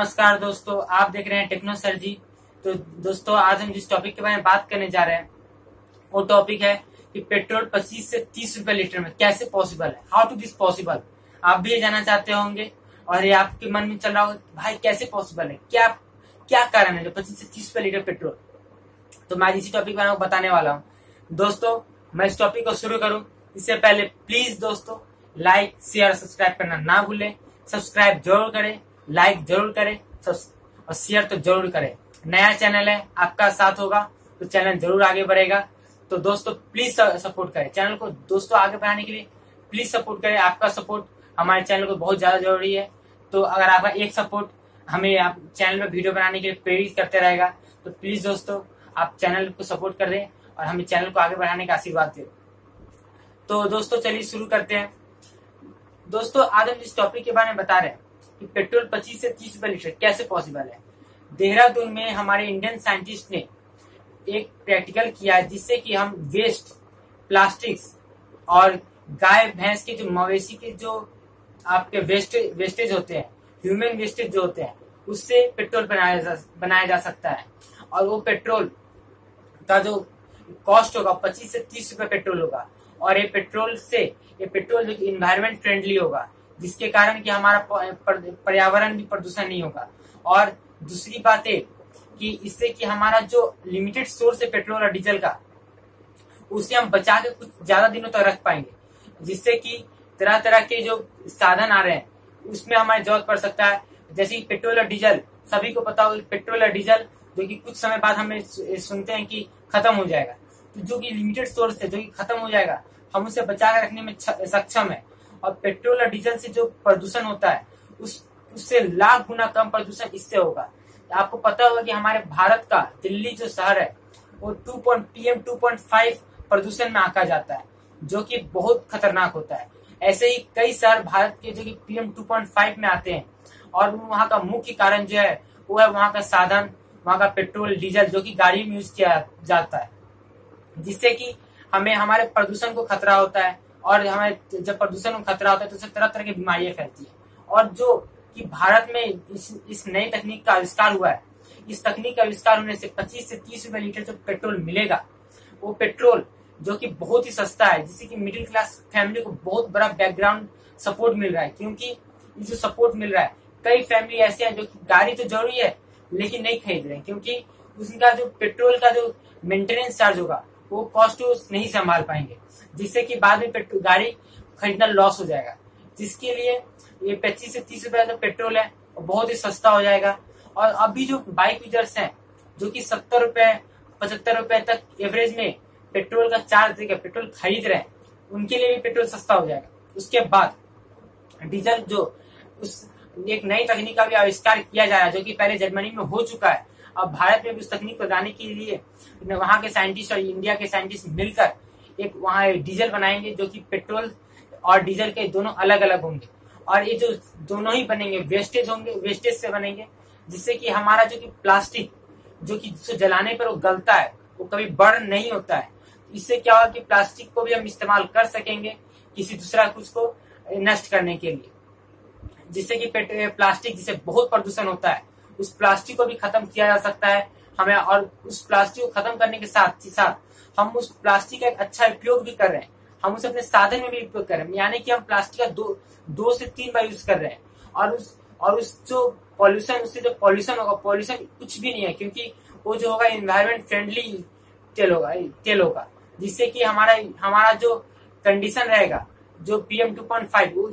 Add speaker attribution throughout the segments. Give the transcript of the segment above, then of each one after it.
Speaker 1: नमस्कार दोस्तों, आप देख रहे हैं टेक्नो सर जी। तो दोस्तों, आज हम जिस टॉपिक के बारे में बात करने जा रहे हैं, वो टॉपिक है कि पेट्रोल 25 से 30 रुपए लीटर में कैसे पॉसिबल है? हाउ टू दिस पॉसिबल आप भी ये जानना चाहते होंगे और ये आपके मन में चल रहा होगा भाई, कैसे पॉसिबल है? क्या क्या कारण है जो पच्चीस से तीस रुपए लीटर पेट्रोल? तो मैं इसी टॉपिक बारे में बताने वाला हूँ। दोस्तों, मैं इस टॉपिक को शुरू करूँ। इससे पहले प्लीज़ दोस्तों लाइक शेयर सब्सक्राइब करना ना भूलें। सब्सक्राइब ज़रूर करें। लाइक ज़रूर करें और शेयर तो ज़रूर करें। नया चैनल है, आपका साथ होगा तो चैनल ज़रूर आगे बढ़ेगा। तो दोस्तों प्लीज़ सपोर्ट करें। चैनल को दोस्तों आगे बढ़ाने के लिए प्लीज़ सपोर्ट करें। आपका सपोर्ट हमारे चैनल को बहुत ज़्यादा ज़रूरी है। तो अगर आपका एक सपोर्ट हमें आप चैनल में वीडियो बनाने के लिए प्रेरित करते रहेगा तो प्लीज़ दोस्तों, आप चैनल को सपोर्ट कर दें और हमें चैनल को आगे बढ़ाने का आशीर्वाद दें। तो दोस्तों, चलिए शुरू करते हैं। दोस्तों, आज हम जिस टॉपिक के बारे में बता रहे हैं। कि पेट्रोल पच्चीस से तीस रुपए लीटर, कैसे पॉसिबल है? देहरादून में हमारे इंडियन साइंटिस्ट ने एक प्रैक्टिकल किया जिससे कि हम वेस्ट प्लास्टिक्स और गाय, भैंस के जो मवेशी के जो आपके वेस्ट वेस्टेज होते हैं ह्यूमन वेस्टेज जो होते हैं, उससे पेट्रोल बनाया जा बनाया जा सकता है। और वो पेट्रोल का जो कॉस्ट होगा, पच्चीस से तीस रुपए पेट्रोल होगा। और ये पेट्रोल से, ये पेट्रोल जो इन्वायरमेंट फ्रेंडली होगा जिसके कारण कि हमारा पर्यावरण भी प्रदूषण नहीं होगा। और दूसरी बात है कि इससे कि हमारा जो लिमिटेड सोर्स है पेट्रोल और डीजल का, उसे हम बचा के कुछ ज़्यादा दिनों तक रख पाएँगे। जिससे कि तरह तरह के जो साधन आ रहे हैं, उसमें हमारी ज़रूरत पड़ सकता है। जैसे पेट्रोल और डीजल सभी को पता हो पेट्रोल और डीजल जो कि कुछ समय बाद हमें सुनते हैं कि खत्म हो जाएगा। तो जो कि लिमिटेड सोर्स है, जो कि खत्म हो जाएगा, हम उसे बचा कर रखने में सक्षम है। और पेट्रोल और डीजल से जो प्रदूषण होता है, उस, उससे लाख गुना कम प्रदूषण इससे होगा। आपको पता होगा कि हमारे भारत का दिल्ली जो शहर है, वो two point P M two point five प्रदूषण में आका जाता है, जो कि बहुत खतरनाक होता है। ऐसे ही कई शहर भारत के जो कि पीएम टू पॉइंट फाइव में आते हैं, और वहाँ का मुख्य कारण जो है, वो है वहाँ का साधन, वहाँ का पेट्रोल, डीजल, जो कि गाड़ी में यूज़ किया जाता है। जिससे कि हमें, हमारे प्रदूषण को खतरा होता है और हमें जब प्रदूषण को खतरा होता है तो उससे तरह तरह की बीमारियाँ फैलती है। और जो कि भारत में इस इस नई तकनीक का आविष्कार हुआ है, इस तकनीक का आविष्कार होने से 25 से 30 रुपए लीटर जो पेट्रोल मिलेगा, वो पेट्रोल जो कि बहुत ही सस्ता है, जिससे कि मिडिल क्लास फैमिली को बहुत बड़ा बैकग्राउंड सपोर्ट मिल रहा है। क्योंकि जो सपोर्ट मिल रहा है, कई फैमिली ऐसे हैं जो कि गाड़ी तो ज़रूरी है, लेकिन नहीं खरीद रहे क्योंकि उसका जो पेट्रोल का जो मेंटेनेंस चार्ज होगा, वो कॉस्ट नहीं संभाल पाएँगे। जिससे कि बाद में पेट्रोल गाड़ी खरीदना लॉस हो जाएगा। जिसके लिए ये पच्चीस से तीस रुपए का पेट्रोल है बहुत ही सस्ता हो जाएगा। और अभी जो बाइक यूज़र्स हैं, जो कि सत्तर रुपए, पचहत्तर रुपए तक एवरेज में पेट्रोल का चार्ज देकर पेट्रोल खरीद रहे हैं, उनके लिए भी पेट्रोल सस्ता हो जाएगा। उसके बाद डीजल जो उस एक नई तकनीक का भी आविष्कार किया जा रहा है, जो कि पहले जर्मनी में हो चुका है। अब भारत में भी उस तकनीक को लाने के लिए वहाँ के साइंटिस्ट और इंडिया के साइंटिस्ट मिलकर एक वहाँ डीजल बनाएँगे जो कि पेट्रोल और डीजल के दोनों अलग अलग होंगे। और ये जो दोनों ही बनेंगे वेस्टेज होंगे वेस्टेज से बनेंगे, जिससे कि हमारा जो कि प्लास्टिक, जो कि जलाने पर वो गलता है, वो कभी बर्न नहीं होता है। इससे क्या होगा कि प्लास्टिक को भी हम इस्तेमाल कर सकेंगे किसी दूसरा कुछ को नष्ट करने के लिए। जिससे कि प्लास्टिक जिसे बहुत प्रदूषण होता है, उस प्लास्टिक को भी खत्म किया जा सकता है हमें और उस प्लास्टिक को खत्म करने के साथ ही साथ हम उस प्लास्टिक का एक अच्छा उपयोग भी कर रहे हैं। हम उसे अपने साधन में भी उपयोग कर रहे हैं। यानी कि हम प्लास्टिक का दो दो से तीन बार यूज़ कर रहे हैं। और उस और उस जो पॉल्यूशन उससे जो पॉल्यूशन होगा पॉल्यूशन कुछ भी नहीं है, क्योंकि वो जो होगा इन्वायरमेंट फ्रेंडली तेल होगा तेल होगा, जिससे कि हमारा हमारा जो कंडीशन रहेगा, जो पीएम टू पॉइंट फाइव वो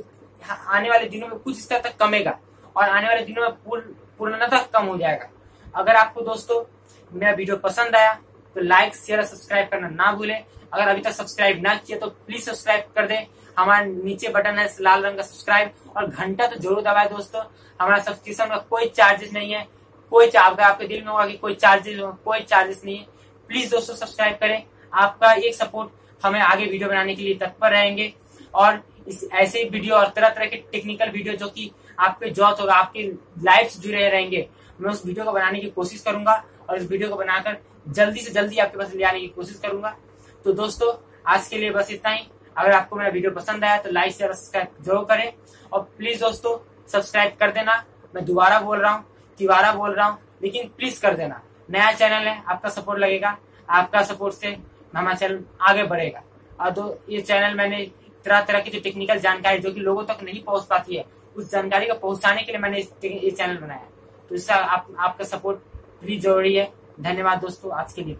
Speaker 1: आने वाले दिनों में कुछ स्तर तक कमेगा और आने वाले दिनों में पूर्णतः कम हो जाएगा। अगर आपको दोस्तों मेरा वीडियो पसंद आया तो लाइक शेयर और सब्सक्राइब करना ना भूलें। अगर अभी तक सब्सक्राइब ना किया तो प्लीज़ सब्सक्राइब कर दें। हमारे नीचे बटन है लाल रंग का सब्सक्राइब और घंटा तो ज़रूर दबाए दोस्तों। हमारा सब्सक्रिप्शन का कोई चार्जेस नहीं है। कोई अगर आपके दिल में होगा कि कोई चार्जेस कोई चार्जेस नहीं है। प्लीज़ दोस्तों सब्सक्राइब करें। आपका एक सपोर्ट हमें आगे वीडियो बनाने के लिए तत्पर रहेंगे। और इस ऐसे वीडियो और तरह तरह के टेक्निकल वीडियो जो कि आपके जॉब और आपके लाइफ जुड़े रहेंगे, मैं उस वीडियो को बनाने की कोशिश करूँगा। और इस वीडियो को बनाकर जल्दी से जल्दी आपके पास ले आने की कोशिश करूँगा। तो दोस्तों आज के लिए बस इतना ही। अगर आपको मेरा वीडियो पसंद आया तो लाइक शेयर सब्सक्राइब ज़रूर करें। और प्लीज़ दोस्तों सब्सक्राइब कर देना। मैं दोबारा बोल रहा हूँ तिवारा बोल रहा हूँ लेकिन प्लीज़ कर देना। नया चैनल है आपका सपोर्ट लगेगा। आपका सपोर्ट से हमारा चैनल आगे बढ़ेगा। और दो ये चैनल मैंने तरह तरह की जो टेक्निकल जानकारी जो कि लोगों तक नहीं पहुँच पाती है उस जानकारी को पहुँचाने के लिए मैंने ये चैनल बनाया तो इसका आप, आपका सपोर्ट भी ज़रूरी है। धन्यवाद दोस्तों आज के लिए